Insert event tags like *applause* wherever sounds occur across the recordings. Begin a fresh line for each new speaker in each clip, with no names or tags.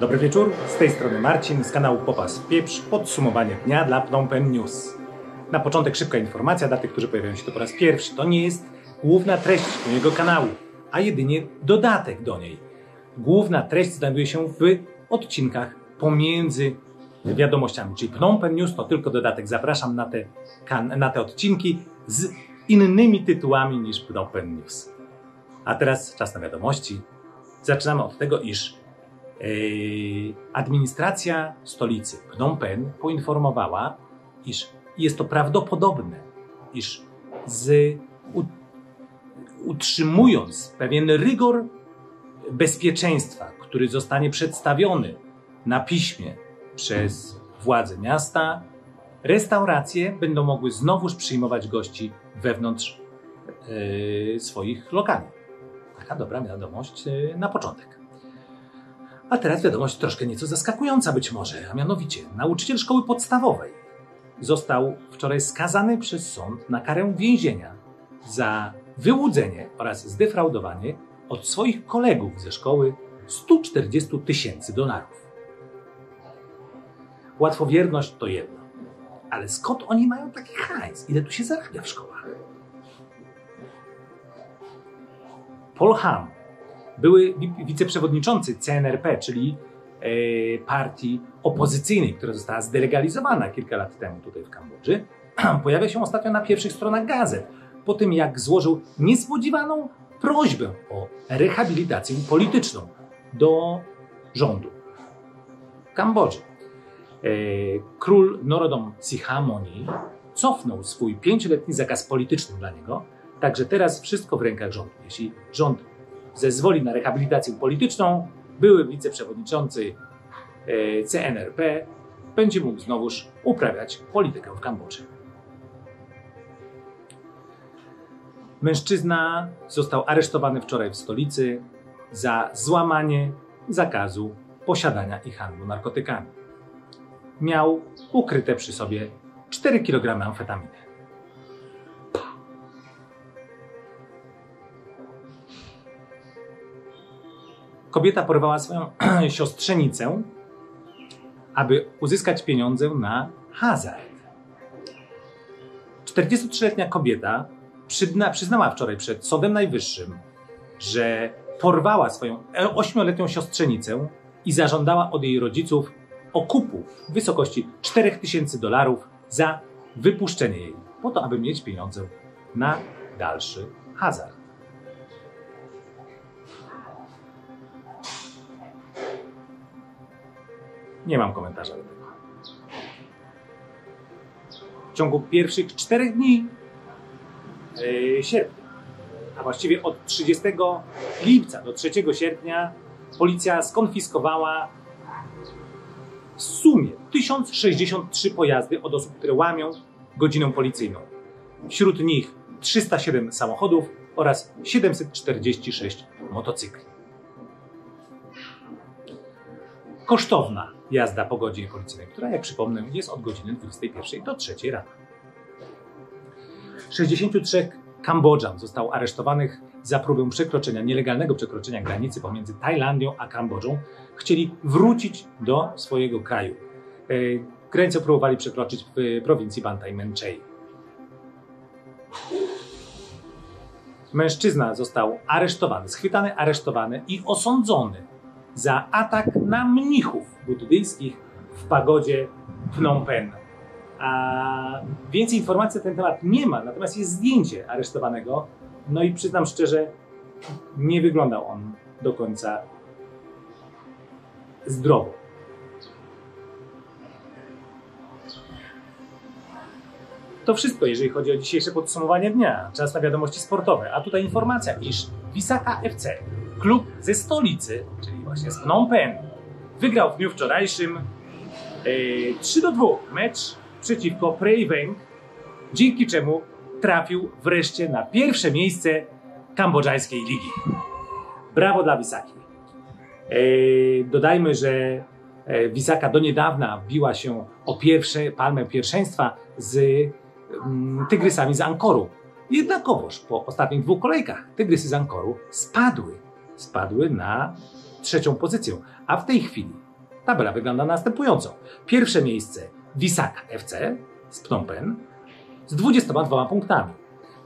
Dobry wieczór, z tej strony Marcin z kanału Popas Pieprz, podsumowanie dnia dla Phnom News. Na początek szybka informacja dla tych, którzy pojawiają się tu po raz pierwszy. To nie jest główna treść mojego kanału, a jedynie dodatek do niej. Główna treść znajduje się w odcinkach pomiędzy wiadomościami, czyli Phnom News to tylko dodatek. Zapraszam na te, na te odcinki z innymi tytułami niż Phnom News. A teraz czas na wiadomości. Zaczynamy od tego, iż Administracja stolicy Phnom Penh poinformowała, iż jest to prawdopodobne, iż z, utrzymując pewien rygor bezpieczeństwa, który zostanie przedstawiony na piśmie przez władze miasta, restauracje będą mogły znowuż przyjmować gości wewnątrz yy, swoich lokali. Taka dobra wiadomość yy, na początek. A teraz wiadomość troszkę nieco zaskakująca być może, a mianowicie nauczyciel szkoły podstawowej został wczoraj skazany przez sąd na karę więzienia za wyłudzenie oraz zdefraudowanie od swoich kolegów ze szkoły 140 tysięcy dolarów. Łatwowierność to jedno, ale skąd oni mają taki hajs? Ile tu się zarabia w szkołach? Paul Hamm, były wiceprzewodniczący CNRP, czyli e, partii opozycyjnej, która została zdelegalizowana kilka lat temu tutaj w Kambodży, *clears throat* pojawia się ostatnio na pierwszych stronach gazet, po tym jak złożył niespodziewaną prośbę o rehabilitację polityczną do rządu Kambodży. E, król Norodom Sihamoni cofnął swój pięcioletni zakaz polityczny dla niego, także teraz wszystko w rękach rządu. Jeśli rząd zezwoli na rehabilitację polityczną, były wiceprzewodniczący e, CNRP będzie mógł znowuż uprawiać politykę w Kambodży. Mężczyzna został aresztowany wczoraj w stolicy za złamanie zakazu posiadania i handlu narkotykami. Miał ukryte przy sobie 4 kg amfetaminy. Kobieta porwała swoją *clears throat* siostrzenicę, aby uzyskać pieniądze na hazard. 43-letnia kobieta przyzna, przyznała wczoraj przed Sądem Najwyższym, że porwała swoją 8-letnią siostrzenicę i zażądała od jej rodziców okupu w wysokości 4000 dolarów za wypuszczenie jej, po to, aby mieć pieniądze na dalszy hazard. Nie mam komentarza do tego. W ciągu pierwszych czterech dni yy, sierpnia, a właściwie od 30 lipca do 3 sierpnia, policja skonfiskowała w sumie 1063 pojazdy od osób, które łamią godzinę policyjną. Wśród nich 307 samochodów oraz 746 motocykli. Kosztowna jazda po godzinie policyjnej, która, jak przypomnę, jest od godziny 21 do 3 rano. 63 Kambodżan zostało aresztowanych za próbę przekroczenia, nielegalnego przekroczenia granicy pomiędzy Tajlandią a Kambodżą. Chcieli wrócić do swojego kraju. E, granicę próbowali przekroczyć w prowincji Bantai Menchei. Mężczyzna został aresztowany, schwytany, aresztowany i osądzony za atak na mnichów buddyjskich w pagodzie Phnom Penh. A więcej informacji na ten temat nie ma, natomiast jest zdjęcie aresztowanego. No i przyznam szczerze, nie wyglądał on do końca zdrowo. To wszystko, jeżeli chodzi o dzisiejsze podsumowanie dnia. Czas na wiadomości sportowe. A tutaj informacja, iż Wisaka FC, klub ze stolicy, czyli właśnie z Phnom Penh, wygrał w dniu wczorajszym e, 3 do 2 mecz przeciwko Prey dzięki czemu trafił wreszcie na pierwsze miejsce kambodżańskiej ligi. Brawo dla Wisaki. E, dodajmy, że e, Wisaka do niedawna biła się o pierwsze, palmę pierwszeństwa z mm, Tygrysami z Ankoru. Jednakowoż po ostatnich dwóch kolejkach Tygrysy z Ankoru spadły. Spadły na trzecią pozycję. A w tej chwili Tabela wygląda następująco. Pierwsze miejsce Wisaka FC z Phnom Penh z 22 punktami.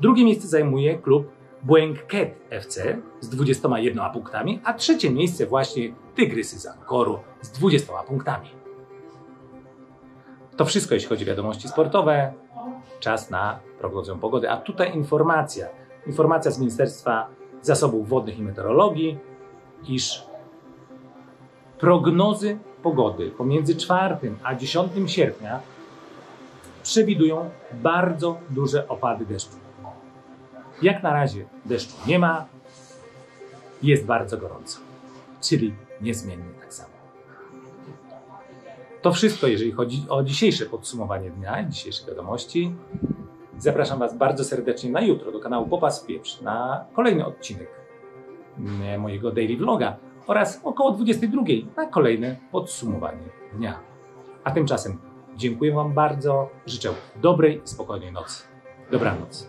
Drugie miejsce zajmuje klub Błęket FC z 21 punktami, a trzecie miejsce właśnie Tygrysy z z 20 punktami. To wszystko, jeśli chodzi o wiadomości sportowe. Czas na prognozę pogody. A tutaj informacja. Informacja z Ministerstwa Zasobów Wodnych i Meteorologii, iż prognozy pogody pomiędzy 4 a 10 sierpnia przewidują bardzo duże opady deszczu. Jak na razie deszczu nie ma, jest bardzo gorąco, czyli niezmiennie tak samo. To wszystko, jeżeli chodzi o dzisiejsze podsumowanie dnia, dzisiejsze wiadomości. Zapraszam Was bardzo serdecznie na jutro do kanału Popas Pieprz na kolejny odcinek mojego daily vloga oraz około 22 na kolejne podsumowanie dnia. A tymczasem dziękuję Wam bardzo, życzę dobrej, spokojnej nocy. Dobranoc.